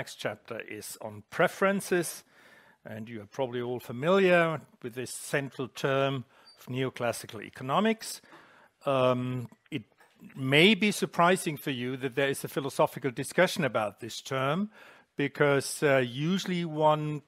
Next chapter is on preferences, and you are probably all familiar with this central term of neoclassical economics. Um, it may be surprising for you that there is a philosophical discussion about this term, because uh, usually one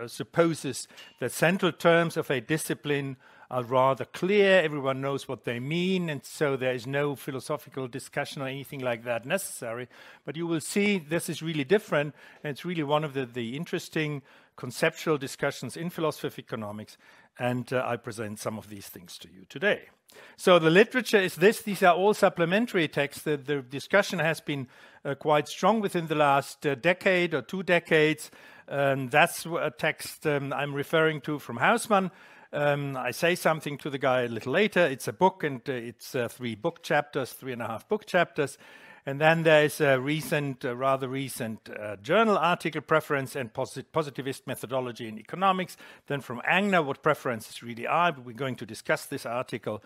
uh, supposes that central terms of a discipline are rather clear, everyone knows what they mean, and so there is no philosophical discussion or anything like that necessary. But you will see this is really different, and it's really one of the, the interesting conceptual discussions in philosophy of economics, and uh, I present some of these things to you today. So the literature is this. These are all supplementary texts. The, the discussion has been uh, quite strong within the last uh, decade or two decades. Um, that's a text um, I'm referring to from Hausman. Um, I say something to the guy a little later. It's a book, and uh, it's uh, three book chapters, three and a half book chapters. And then there's a recent, uh, rather recent uh, journal article, Preference and Posit Positivist Methodology in Economics. Then from Angner, what preferences really are. We're going to discuss this article.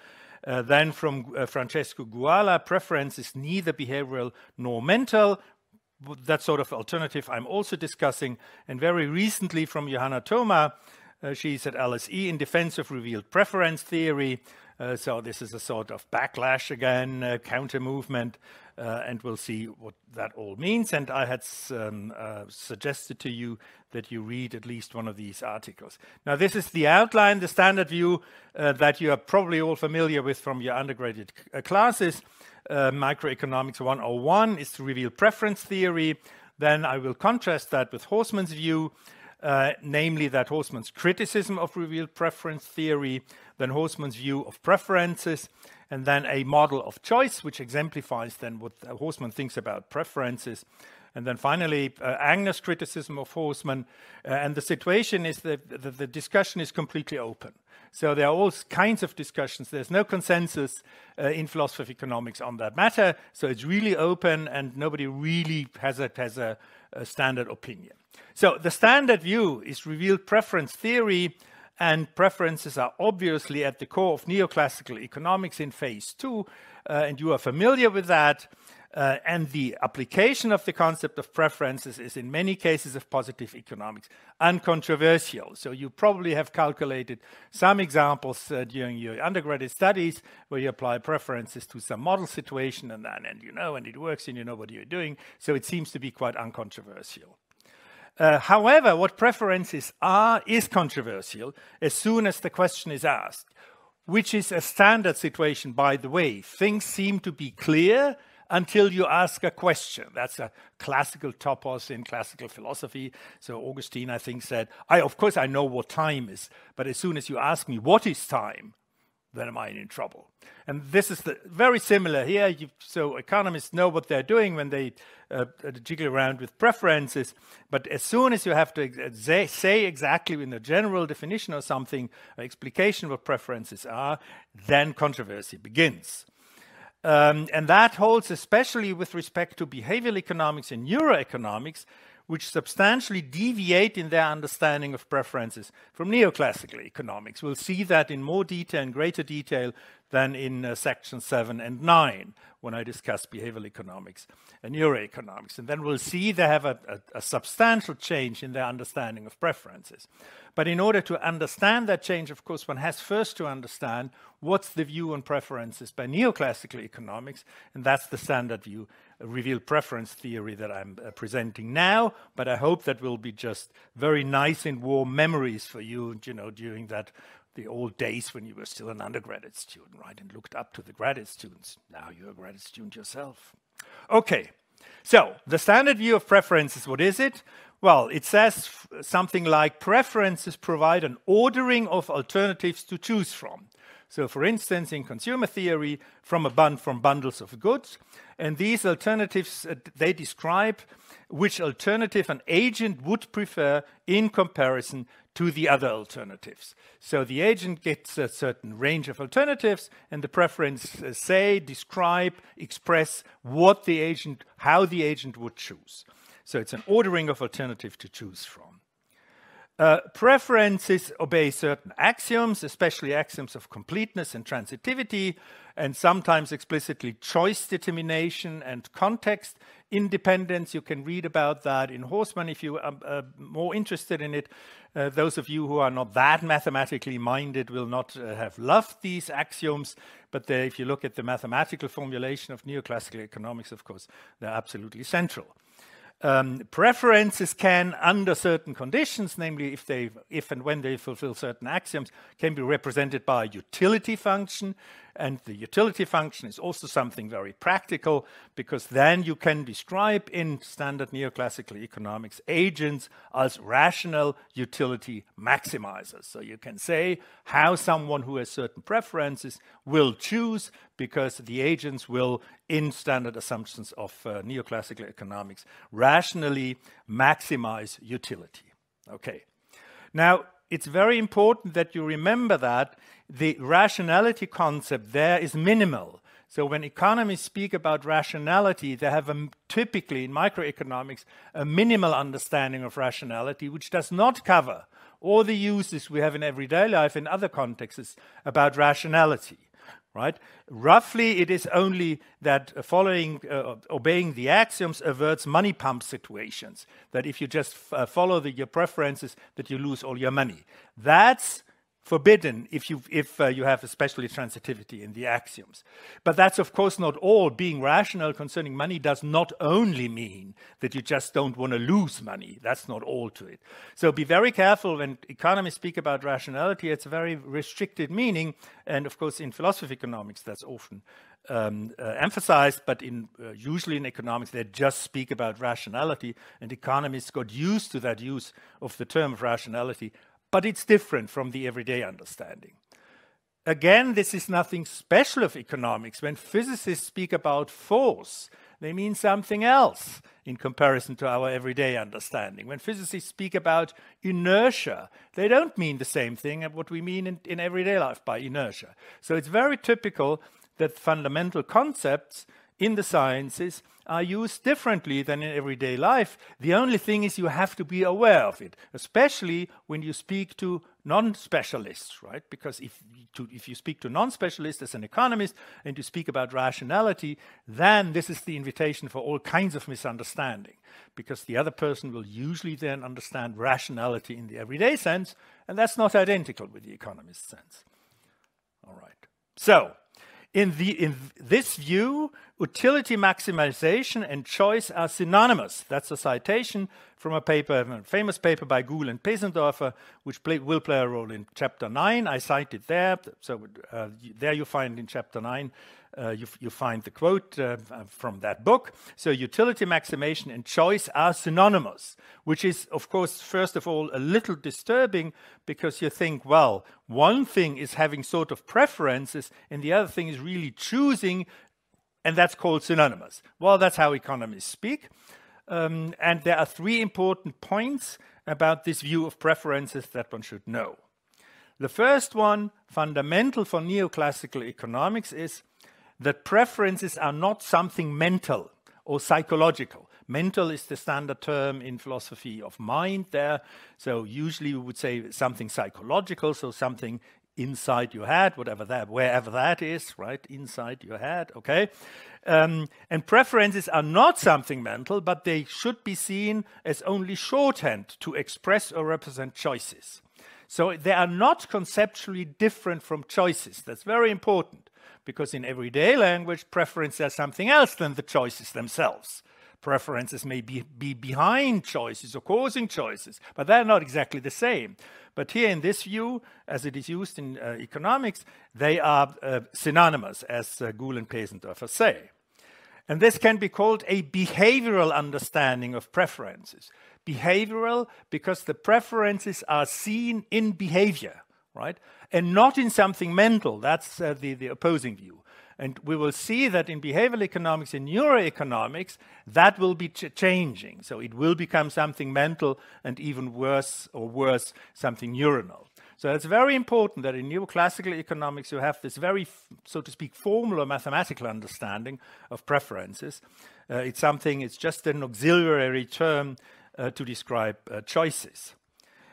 Uh, then from uh, Francesco Guala, preference is neither behavioral nor mental. That sort of alternative I'm also discussing. And very recently from Johanna Thoma, she's at LSE in defense of revealed preference theory. Uh, so this is a sort of backlash again, uh, counter movement, uh, and we'll see what that all means. And I had um, uh, suggested to you that you read at least one of these articles. Now, this is the outline, the standard view uh, that you are probably all familiar with from your undergraduate uh, classes. Microeconomics 101 is to reveal preference theory. Then I will contrast that with Hausman's view, uh, namely that Hausman's criticism of revealed preference theory, then Hausman's view of preferences, and then a model of choice, which exemplifies then what Hausman thinks about preferences. And then finally, uh, criticism of Hausman. Uh, and the situation is that the, the, discussion is completely open. So there are all kinds of discussions. There's no consensus uh, in philosophy of economics on that matter. So it's really open, and nobody really has a, has a, a standard opinion. So the standard view is revealed preference theory, and preferences are obviously at the core of neoclassical economics in phase two, uh, and you are familiar with that. Uh, and the application of the concept of preferences is in many cases of positive economics uncontroversial. So you probably have calculated some examples uh, during your undergraduate studies where you apply preferences to some model situation and then and you know and it works and you know what you're doing. So it seems to be quite uncontroversial. Uh, however, what preferences are is controversial as soon as the question is asked, which is a standard situation, by the way. Things seem to be clear until you ask a question. That's a classical topos in classical philosophy. So Augustine, I think, said, I, of course, I know what time is, but as soon as you ask me what is time, then am I in trouble? And this is the, very similar here. You, so economists know what they're doing when they uh, uh jiggle around with preferences. But as soon as you have to say, say exactly in a general definition or something, an explication what preferences are, then controversy begins. Um, and that holds especially with respect to behavioral economics and neuroeconomics, which substantially deviate in their understanding of preferences from neoclassical economics. We'll see that in more detail, in greater detail, than in uh, section 7 and 9 when I discuss behavioral economics and neuroeconomics. And then we'll see they have a, a, a substantial change in their understanding of preferences. But in order to understand that change, of course, one has first to understand what's the view on preferences by neoclassical economics, and that's the standard view, revealed preference theory that I'm uh, presenting now. But I hope that will be just very nice and warm memories for you, you know, during that the old days when you were still an undergraduate student, right, and looked up to the graduate students. Now you're a graduate student yourself. Okay, so the standard view of preferences, what is it? Well, it says something like preferences provide an ordering of alternatives to choose from. So, for instance, in consumer theory, from a bun from bundles of goods, and these alternatives uh, they describe which alternative an agent would prefer in comparison to the other alternatives. So the agent gets a certain range of alternatives, and the preferences say, describe, express what the agent, how the agent would choose. So it's an ordering of alternative to choose from. Uh, preferences obey certain axioms, especially axioms of completeness and transitivity, and sometimes explicitly choice determination and context independence. You can read about that in Hausman if you are uh, more interested in it. Uh, those of you who are not that mathematically minded will not uh, have loved these axioms, but if you look at the mathematical formulation of neoclassical economics, of course, they're absolutely central. Um, preferences can, under certain conditions, namely if they, if and when they fulfill certain axioms, can be represented by a utility function. And the utility function is also something very practical because then you can describe in standard neoclassical economics agents as rational utility maximizers. So you can say how someone who has certain preferences will choose because the agents will, in standard assumptions of uh, neoclassical economics, rationally maximize utility. Okay. Now, it's very important that you remember that the rationality concept there is minimal. So when economists speak about rationality, they have a, typically in microeconomics a minimal understanding of rationality, which does not cover all the uses we have in everyday life in other contexts about rationality right? Roughly, it is only that following, uh, obeying the axioms averts money pump situations. That if you just uh, follow the, your preferences, that you lose all your money. That's forbidden if you if uh, you have especially transitivity in the axioms. But that's of course not all. Being rational concerning money does not only mean that you just don't want to lose money. That's not all to it. So be very careful when economists speak about rationality. It's a very restricted meaning. And of course in philosophy of economics that's often um, uh, emphasized, but in uh, usually in economics they just speak about rationality, and economists got used to that use of the term of rationality but it's different from the everyday understanding. Again, this is nothing special of economics. When physicists speak about force, they mean something else in comparison to our everyday understanding. When physicists speak about inertia, they don't mean the same thing as what we mean in, in everyday life by inertia. So it's very typical that fundamental concepts in the sciences are used differently than in everyday life. The only thing is you have to be aware of it, especially when you speak to non-specialists, right? Because if, to, if you speak to non-specialists as an economist and you speak about rationality, then this is the invitation for all kinds of misunderstanding, because the other person will usually then understand rationality in the everyday sense, and that's not identical with the economist sense. All right. So, in, the, in this view, utility maximization and choice are synonymous. That's a citation from a paper, a famous paper by Gul and Pesendorfer, which play, will play a role in chapter 9. I cite it there. So uh, there you find in chapter 9 uh, you, you, find the quote uh, from that book. So, utility maximization and choice are synonymous, which is, of course, first of all, a little disturbing because you think, well, one thing is having sort of preferences, and the other thing is really choosing, and that's called synonymous. Well, that's how economists speak. Um, and there are three important points about this view of preferences that one should know. The first one, fundamental for neoclassical economics, is that preferences are not something mental or psychological. Mental is the standard term in philosophy of mind there. So usually we would say something psychological, so something inside your head, whatever that, wherever that is, right? Inside your head, okay? Um, and preferences are not something mental, but they should be seen as only shorthand to express or represent choices. So they are not conceptually different from choices. That's very important because in everyday language, preferences are something else than the choices themselves. Preferences may be, be behind choices or causing choices, but they're not exactly the same. But here in this view, as it is used in uh, economics, they are uh, synonymous, as uh, Gul and Pesendorfer say. And this can be called a behavioral understanding of preferences. Behavioral because the preferences are seen in behavior right? And not in something mental. That's uh, the, the opposing view. And we will see that in behavioral economics, in neuroeconomics, that will be ch changing. So it will become something mental and even worse or worse, something neuronal. So it's very important that in neoclassical economics you have this very, so to speak, formal or mathematical understanding of preferences. Uh, it's something, it's just an auxiliary term uh, to describe uh, choices.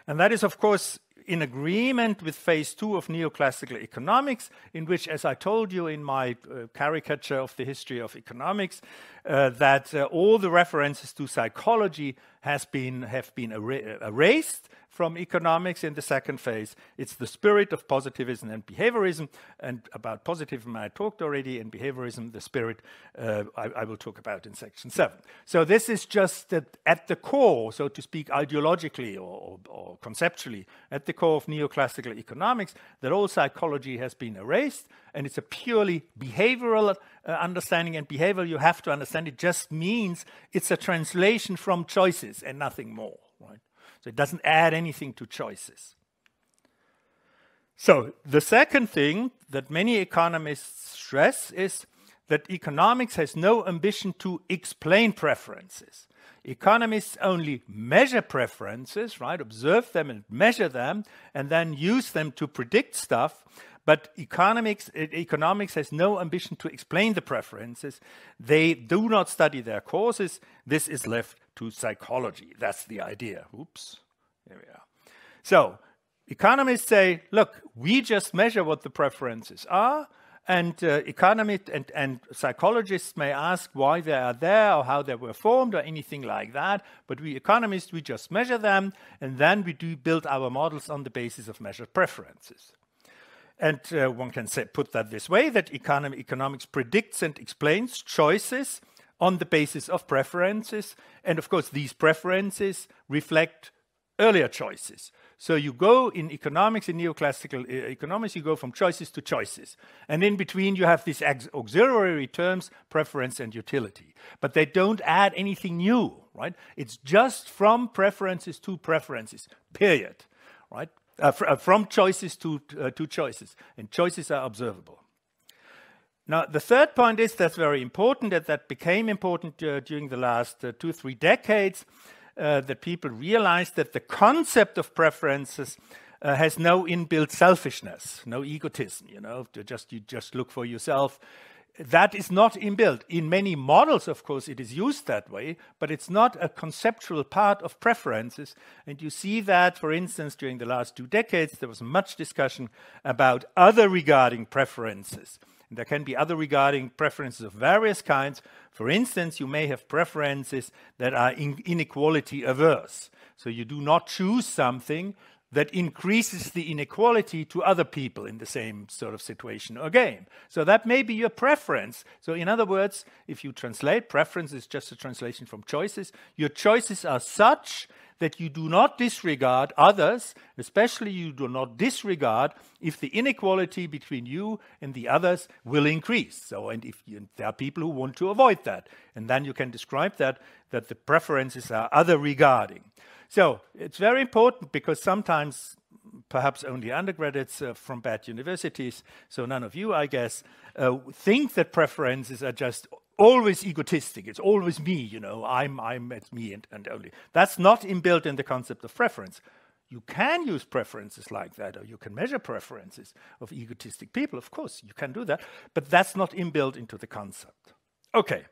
And that is, of course, in agreement with phase two of neoclassical economics, in which, as I told you in my uh, caricature of the history of economics, uh, that uh, all the references to psychology has been, have been er erased from economics in the second phase. It's the spirit of positivism and behaviorism. And about positivism, I talked already, and behaviorism, the spirit, uh, I, I, will talk about in section seven. So this is just that at the core, so to speak, ideologically or, or, or conceptually, at the core of neoclassical economics, that all psychology has been erased, and it's a purely behavioral uh, understanding. And behavior, you have to understand, it just means it's a translation from choices and nothing more, right? So it doesn't add anything to choices. So the second thing that many economists stress is that economics has no ambition to explain preferences. Economists only measure preferences, right? Observe them and measure them, and then use them to predict stuff. But economics, eh, economics has no ambition to explain the preferences. They do not study their causes. This is left to psychology. That's the idea. Oops. There we are. So economists say, look, we just measure what the preferences are. And uh, economists and, and psychologists may ask why they are there or how they were formed or anything like that. But we economists, we just measure them and then we do build our models on the basis of measured preferences. And uh, one can say, put that this way that economy, economics predicts and explains choices on the basis of preferences. And of course, these preferences reflect earlier choices. So you go in economics, in neoclassical uh, economics, you go from choices to choices. And in between, you have these auxiliary terms, preference and utility. But they don't add anything new, right? It's just from preferences to preferences, period, right? Uh, fr uh, from choices to, uh, to choices. And choices are observable. Now, the third point is that's very important, that that became important uh, during the last uh, two, three decades, uh, that people realized that the concept of preferences uh, has no inbuilt selfishness, no egotism, you know, just you just look for yourself. That is not inbuilt. In many models, of course, it is used that way, but it's not a conceptual part of preferences. And you see that, for instance, during the last two decades, there was much discussion about other regarding preferences. And there can be other regarding preferences of various kinds. For instance, you may have preferences that are in inequality averse. So you do not choose something that increases the inequality to other people in the same sort of situation or game. So that may be your preference. So in other words, if you translate, preference is just a translation from choices. Your choices are such that you do not disregard others, especially you do not disregard if the inequality between you and the others will increase. So, and if you, there are people who want to avoid that, and then you can describe that that the preferences are other regarding. So it's very important because sometimes perhaps only undergraduates uh, from bad universities, so none of you, I guess, uh, think that preferences are just always egotistic. It's always me, you know, I'm, I'm, it's me and, and only. That's not inbuilt in the concept of preference. You can use preferences like that, or you can measure preferences of egotistic people. Of course, you can do that, but that's not inbuilt into the concept. Okay,